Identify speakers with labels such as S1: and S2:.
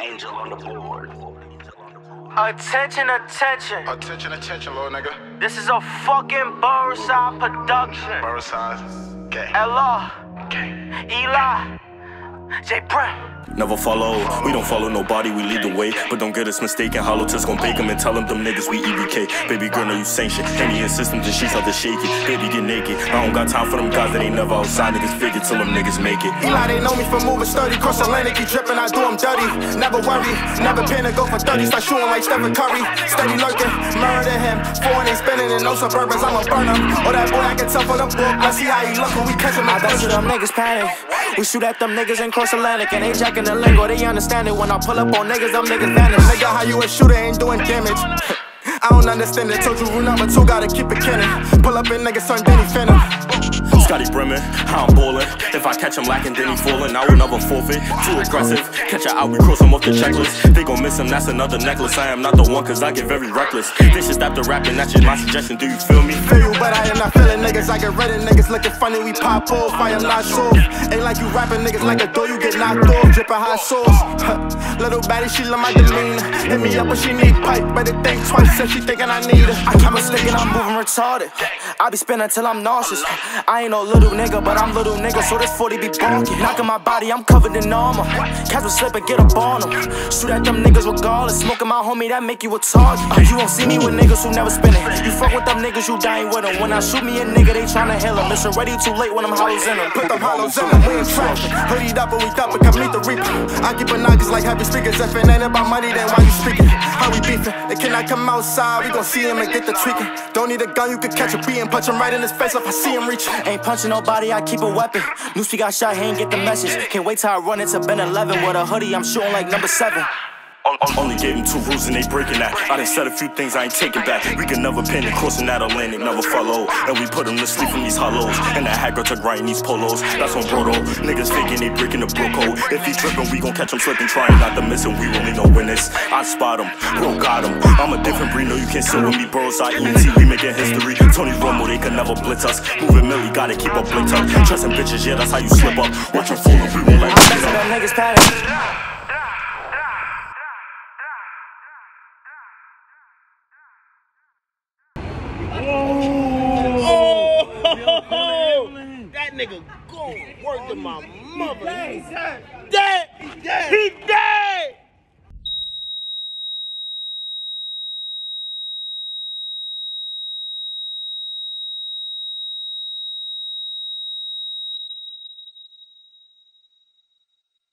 S1: Angel on the board.
S2: Attention, attention.
S3: Attention, attention, little nigga.
S2: This is a fucking Boroside production.
S3: Bird size. Gang.
S2: LR,
S3: Gang.
S2: Eli, J. Brown.
S4: Never follow, we don't follow nobody, we lead the way. But don't get us mistaken, hollow tips gon' bake them and tell them them niggas we EBK. Baby girl, know you sanction. Any in systems and she's out to shake it. Baby, get naked. I don't got time for them guys that ain't never outside. Niggas figure till them niggas make it.
S5: Eli, they know me for moving sturdy. Cross Atlantic, keep drippin', I do them dirty. Never worry, never pin to go for 30. Start shooting like Stephen Curry. Steady lurking, murder him. Foreign ain't spinning in no suburbans, I'm a burner. Oh, that boy, I can tell from the book. I see how he look when we catch him.
S6: I bet you them niggas panic. We shoot at them niggas in cross Atlantic and they the lingo. They understand it when I pull up on niggas. Them niggas vanish.
S5: Nigga, how you a shooter ain't doing damage? I don't understand it. Told you rule number two, gotta keep it cannon. Pull up in niggas, son, Danny Phantom.
S4: Scottie Pippen, how I'm ballin'. If I catch him lacking, then he fallin'. I will never forfeit. Too aggressive. Catch her out, we cross him off the checklist. They gon' miss him, that's another necklace. I am not the one, cause I get very reckless. They should stop the rapping, that's just my suggestion. Do you feel me?
S5: Feel but I am not feeling niggas. I get ready, niggas looking funny. We pop off, I am not soft. Ain't like you rapping niggas like a door, you get knocked off. Drippin' hot sauce. Little baddie, she love my demeanor. Hit me up when she need pipe, better think twice if she thinking I need her.
S6: I keep mistaken, I'm moving retarded. I be spinning till I'm nauseous. I ain't no little nigga, but I'm little nigga, so this 40 be bonking. Knocking my body, I'm covered in armor. Will slip and get up on them. Shoot at them niggas regardless. Smoking my homie, that make you a target. Uh, you won't see me with niggas who never spin it. You fuck with them niggas, you dying with them. When I shoot me a nigga, they tryna heal him. It's already too late when I'm hollows in them.
S5: Put them hollows in them, we in traffic. Hoodied up and we and come meet the reaper. I keep a nuggies like happy speakers. If it ain't about money, then why you speaking? How we beefing? They cannot come outside, we gon' see him and get the tweaking. Don't need a gun, you can catch a beat and punch him right in his face if I see him reaching.
S6: Ain't punching nobody, I keep a weapon. Newspeak got shot, he ain't get the message. Can't wait till I run into Ben 11 with a hoodie, I'm shooting like number 7.
S4: Only gave him two rules and they breaking that. I done said a few things I ain't taking back. We can never pin it, crossing that Atlantic, never follow. And we put them to sleep in these hollows. And that hacker took right in these polos. That's on Brodo. Niggas faking, they breaking the bro code. If he tripping, we gon' catch him slipping, trying not to miss him. We really when it's. I spot him, bro got him. I'm a different breed, no, you can't sit with me, bro. Side ENT, we making history. Tony Romo, they can never blitz us. Moving Millie, gotta keep up blitz up. Trusting bitches, yeah, that's how you slip up. Watch your fool, we won't let
S6: I bet you niggas panic.
S7: That nigga going working my mother. Dad, dead. he